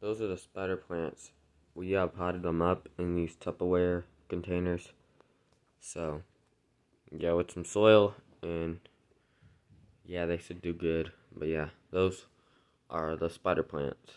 those are the spider plants. We have potted them up in these Tupperware containers. So, yeah, with some soil and yeah, they should do good. But yeah, those are the spider plants.